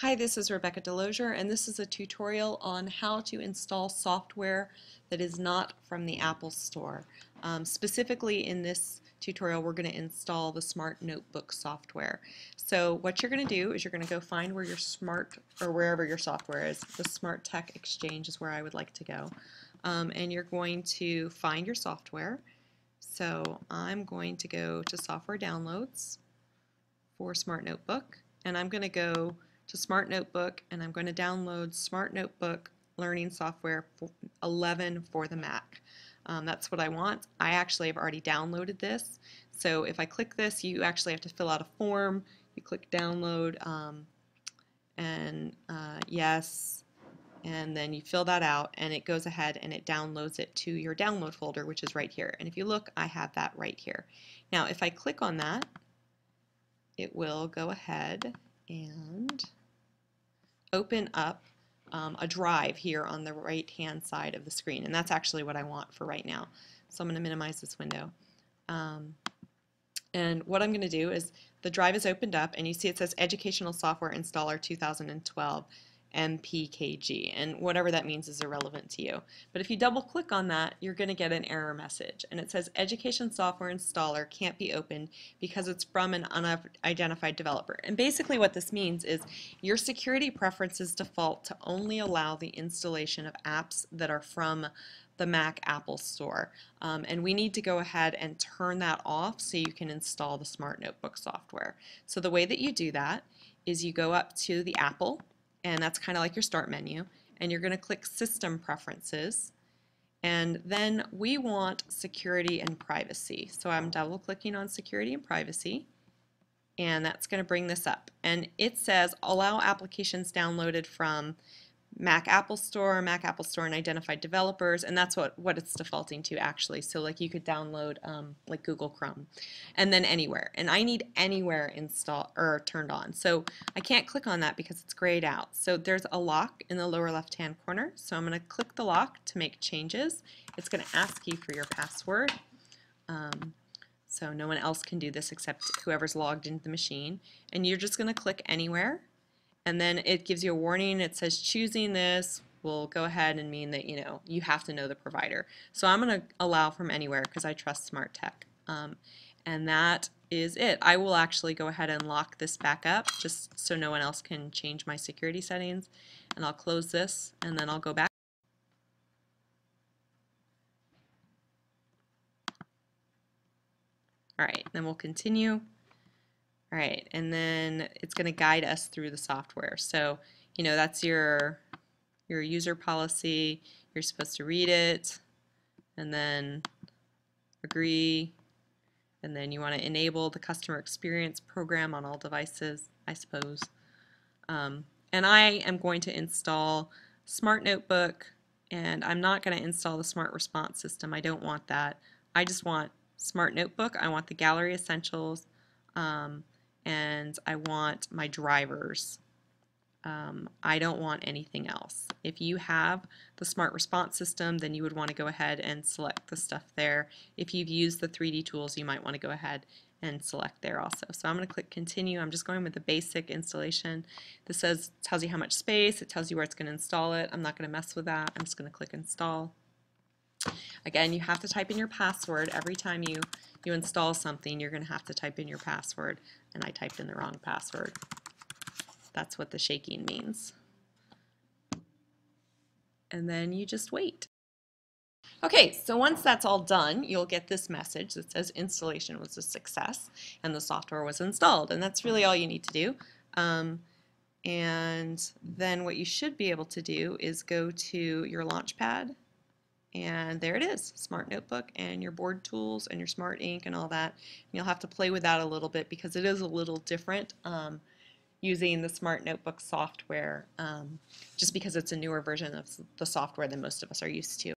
Hi, this is Rebecca Delosier, and this is a tutorial on how to install software that is not from the Apple Store. Um, specifically in this tutorial, we're going to install the Smart Notebook software. So what you're going to do is you're going to go find where your smart, or wherever your software is. The Smart Tech Exchange is where I would like to go. Um, and you're going to find your software. So I'm going to go to Software Downloads for Smart Notebook, and I'm going to go to Smart Notebook and I'm going to download Smart Notebook Learning Software 11 for the Mac. Um, that's what I want. I actually have already downloaded this. So if I click this, you actually have to fill out a form. You click download um, and uh, yes, and then you fill that out and it goes ahead and it downloads it to your download folder, which is right here. And if you look, I have that right here. Now, if I click on that, it will go ahead and open up um, a drive here on the right hand side of the screen and that's actually what I want for right now. So I'm going to minimize this window. Um, and what I'm going to do is the drive is opened up and you see it says Educational Software Installer 2012 MPKG, and whatever that means is irrelevant to you. But if you double click on that, you're going to get an error message, and it says Education Software Installer can't be opened because it's from an unidentified developer. And basically what this means is your security preferences default to only allow the installation of apps that are from the Mac Apple Store. Um, and we need to go ahead and turn that off so you can install the Smart Notebook software. So the way that you do that is you go up to the Apple and that's kind of like your start menu. And you're going to click system preferences. And then we want security and privacy. So I'm double clicking on security and privacy. And that's going to bring this up. And it says allow applications downloaded from Mac Apple Store, Mac Apple Store and identified developers, and that's what, what it's defaulting to actually. So like you could download um, like Google Chrome, and then anywhere. And I need anywhere installed or turned on. So I can't click on that because it's grayed out. So there's a lock in the lower left hand corner. So I'm going to click the lock to make changes. It's going to ask you for your password. Um, so no one else can do this except whoever's logged into the machine. And you're just going to click anywhere and then it gives you a warning. It says choosing this will go ahead and mean that you know you have to know the provider. So I'm going to allow from anywhere because I trust Smart Tech. Um, and that is it. I will actually go ahead and lock this back up just so no one else can change my security settings. And I'll close this and then I'll go back. All right, then we'll continue. All right, and then it's going to guide us through the software. So, you know, that's your your user policy. You're supposed to read it and then agree and then you want to enable the customer experience program on all devices, I suppose. Um, and I am going to install Smart Notebook and I'm not going to install the Smart Response System. I don't want that. I just want Smart Notebook. I want the Gallery Essentials. Um, and I want my drivers. Um, I don't want anything else. If you have the smart response system, then you would want to go ahead and select the stuff there. If you've used the 3D tools, you might want to go ahead and select there also. So I'm going to click continue. I'm just going with the basic installation. This says tells you how much space, it tells you where it's going to install it. I'm not going to mess with that. I'm just going to click install. Again, you have to type in your password every time you, you install something. You're going to have to type in your password. And I typed in the wrong password. That's what the shaking means. And then you just wait. Okay, so once that's all done, you'll get this message that says installation was a success and the software was installed. And that's really all you need to do. Um, and then what you should be able to do is go to your Launchpad and there it is, Smart Notebook and your board tools and your Smart Ink and all that. And you'll have to play with that a little bit because it is a little different um, using the Smart Notebook software um, just because it's a newer version of the software than most of us are used to.